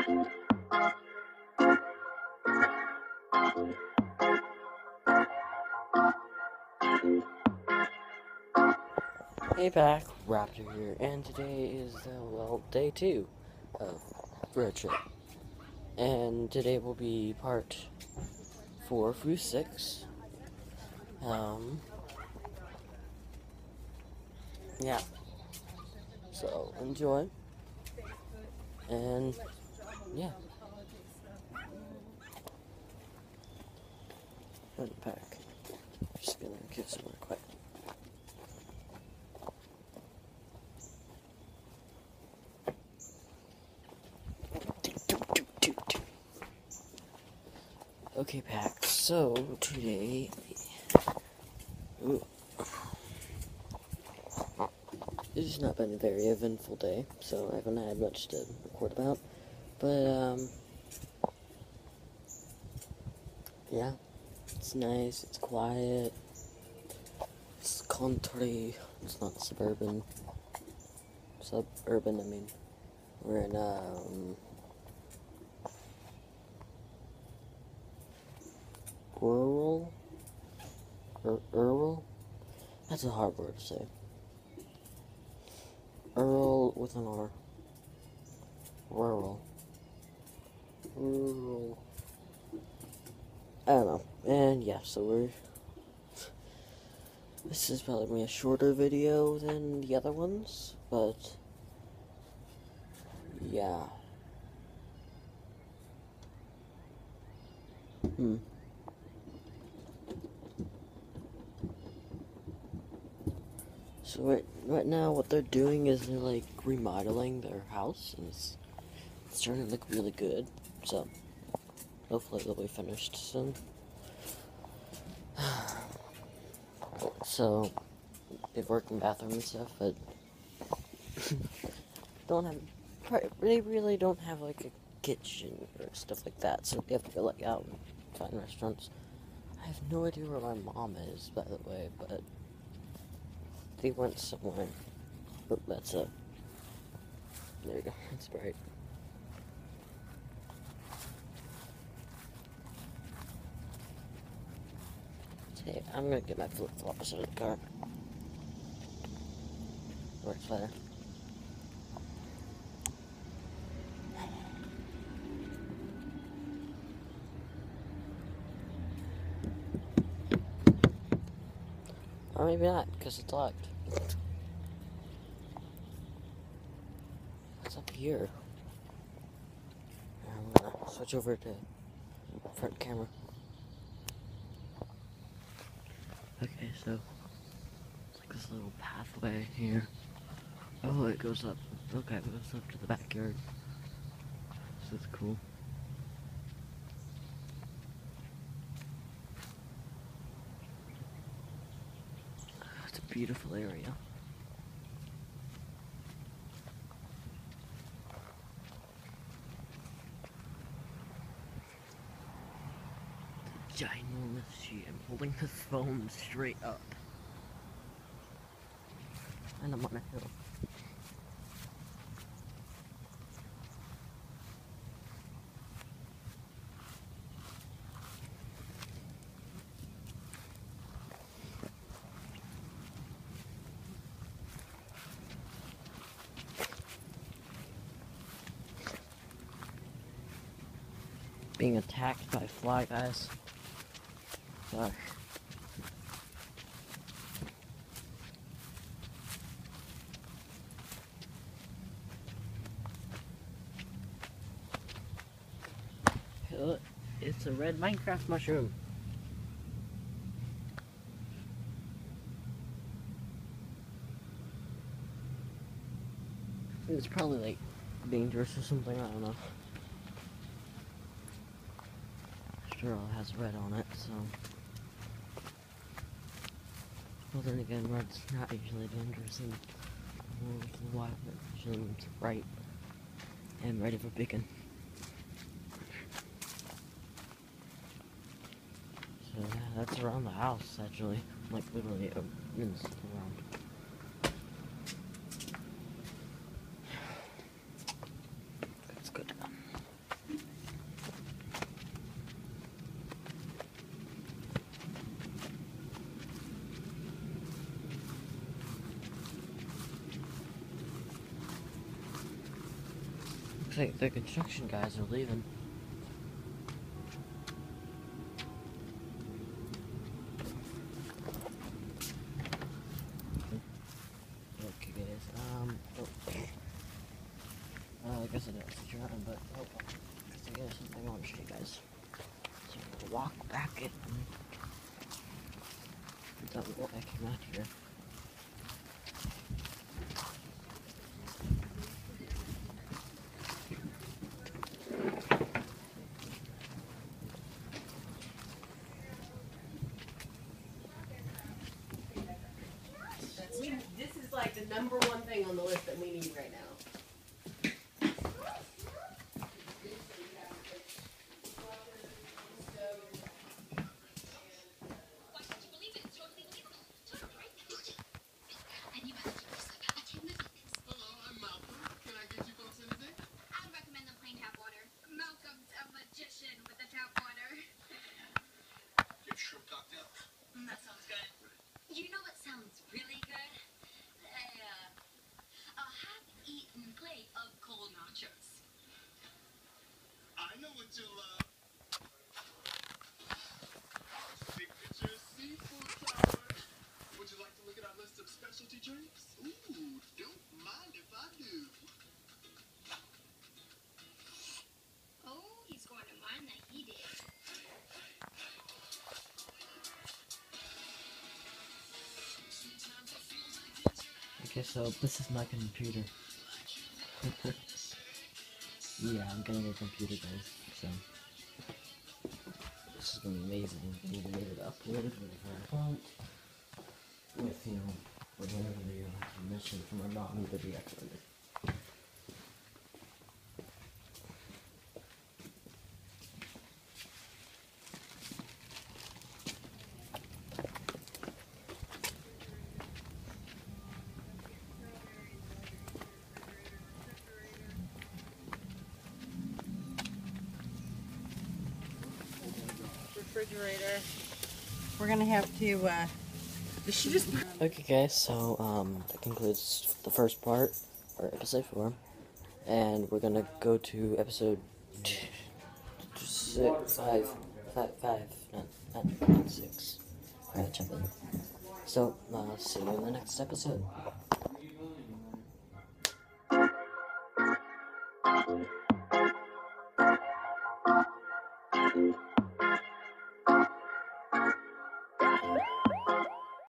Hey back, Raptor here, and today is, uh, well, day two of Road Trip. And today will be part four through six. Um, yeah. So, enjoy. And, yeah. Unpack. Just gonna get somewhere quick. Okay, Pack. So today, Ooh. has not been a very eventful day, so I haven't had much to record about. But um, yeah, it's nice. It's quiet. It's country. It's not suburban. Suburban. I mean, we're in um. rural, Ur- rural. That's a hard word to say. Earl with an R. Rural. Rural. I don't know. And yeah, so we're. This is probably a shorter video than the other ones, but. Yeah. Hmm. So right, right now, what they're doing is they're like remodeling their house, and it's, it's starting to look really good. So hopefully they'll be finished soon. so they've worked in bathroom and stuff, but don't have. They really don't have like a kitchen or stuff like that, so they have to go like out and find restaurants. I have no idea where my mom is, by the way, but they went somewhere. Oh, that's a. There you go. That's bright. Hey, I'm gonna get my flip flops out of the car. Works better. Or maybe not, because it's locked. What's up here? I'm gonna switch over to front camera. Okay, so it's like this little pathway here. Oh, it goes up. Okay, it goes up to the backyard. This is cool. It's a beautiful area. The ginormous sheet. I'm holding this phone straight up. And I'm on a hill. Being attacked by fly guys. Gosh. It's a red Minecraft mushroom. It's probably like dangerous or something, I don't know. Sure, has red on it, so. Well, then again, red's not usually dangerous in of Wild, but usually it's and ready for picking. So yeah, that's around the house actually, like literally uh, a minute around. Like the construction guys are leaving. Okay, guys. Um. Oh. Uh, I guess I didn't switch around, but oh, well. I got something I want to show you guys. So gonna walk back in. Don't I came out here. Thing on the list that we need right now. Why can't you believe it? It's totally believable. Totally right. I knew I could use like a ten minutes. Hello, I'm Malcolm. Can I get you folks anything? I'd recommend the plain tap water. Malcolm's a magician with the tap water. Your shrimp cocktail. Mm, that sounds good. You know what sounds really good? A, uh, a half-eaten plate of cold nachos. I know what you love. Our signature seafood tower. Would you like to look at our list of specialty drinks? Ooh, don't mind if I do. Oh, he's going to mind that he did. Okay, so this is my computer. yeah, I'm getting a computer, guys. So this is gonna be amazing. I'm gonna be able to upload whatever I want with you know whatever the uh, permission from my mom to be uploaded. Refrigerator. We're gonna have to, uh, just Okay, guys. So um, that concludes the first part or episode four, and we're gonna go to episode two, six, five, five, five, not, not, not six. So, uh, see you in the next episode.